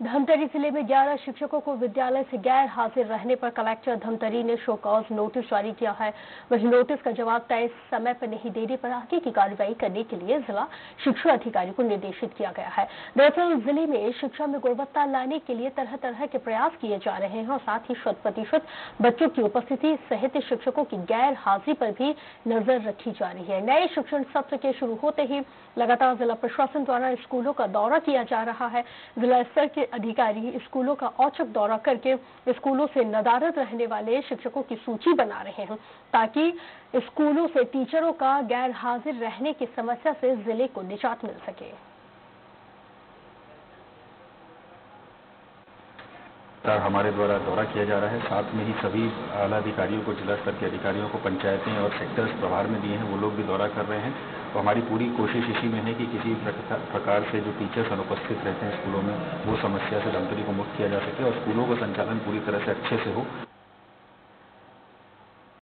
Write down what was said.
धमतरी ज़िले में 11 शिक्षकों को विद्यालय से गैर हाजिर रहने पर कलेक्टर धमतरी ने शो कॉज नोटिस जारी किया है। वहीं नोटिस का जवाब तय समय पर नहीं देने पर आगे की कार्रवाई करने के लिए जिला शिक्षा अधिकारी को निर्देशित किया गया है। दरअसल ज़िले में शिक्षा में गुणवत्ता लाने के लिए तरह तरह के प्रयास किए जा रहे हैं और साथ ही शत प्रतिशत बच्चों की उपस्थिति सहित शिक्षकों की गैर हाजिरी पर भी नज़र रखी जा रही है। नए शिक्षण सत्र के शुरू होते ही लगातार जिला प्रशासन द्वारा स्कूलों का दौरा किया जा रहा है। जिला स्तर के अधिकारी स्कूलों का औचक दौरा करके स्कूलों से नदारद रहने वाले शिक्षकों की सूची बना रहे हैं, ताकि स्कूलों से टीचरों का गैर हाजिर रहने की समस्या से ज़िले को निजात मिल सके। हमारे द्वारा दौरा किया जा रहा है। साथ में ही सभी आला अधिकारियों को, जिला स्तर के अधिकारियों को, पंचायतें और सेक्टर्स प्रभार में दिए हैं। वो लोग भी दौरा कर रहे हैं। तो हमारी पूरी कोशिश इसी में है कि किसी प्रकार से जो टीचर्स अनुपस्थित रहते हैं स्कूलों में, वो समस्या से धमतरी को मुक्त किया जा सके और स्कूलों का संचालन पूरी तरह से अच्छे से हो।